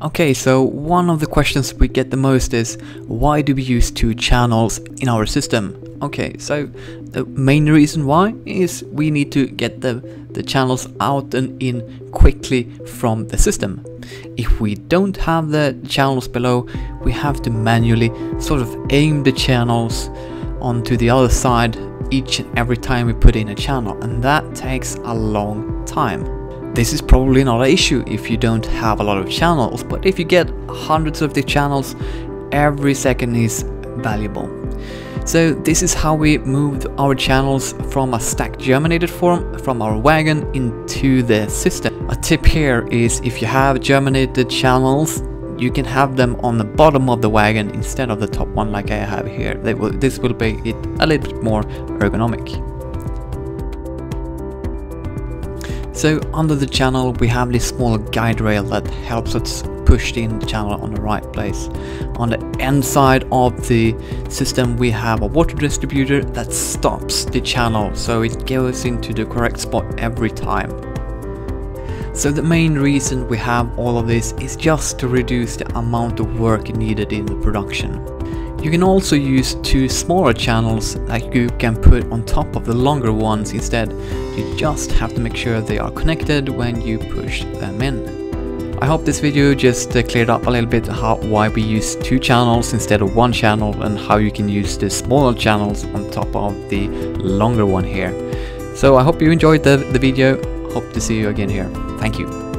Okay, so one of the questions we get the most is why do we use two channels in our system? Okay, so the main reason why is we need to get the, the channels out and in quickly from the system. If we don't have the channels below, we have to manually sort of aim the channels onto the other side each and every time we put in a channel and that takes a long time. This is probably not an issue if you don't have a lot of channels, but if you get hundreds of the channels, every second is valuable. So this is how we moved our channels from a stack germinated form from our wagon into the system. A tip here is if you have germinated channels, you can have them on the bottom of the wagon instead of the top one like I have here. Will, this will make it a little bit more ergonomic. So under the channel we have this small guide rail that helps us push in the channel on the right place. On the end side of the system we have a water distributor that stops the channel so it goes into the correct spot every time. So the main reason we have all of this is just to reduce the amount of work needed in the production. You can also use two smaller channels that you can put on top of the longer ones instead. You just have to make sure they are connected when you push them in. I hope this video just uh, cleared up a little bit how why we use two channels instead of one channel and how you can use the smaller channels on top of the longer one here. So I hope you enjoyed the, the video, hope to see you again here. Thank you.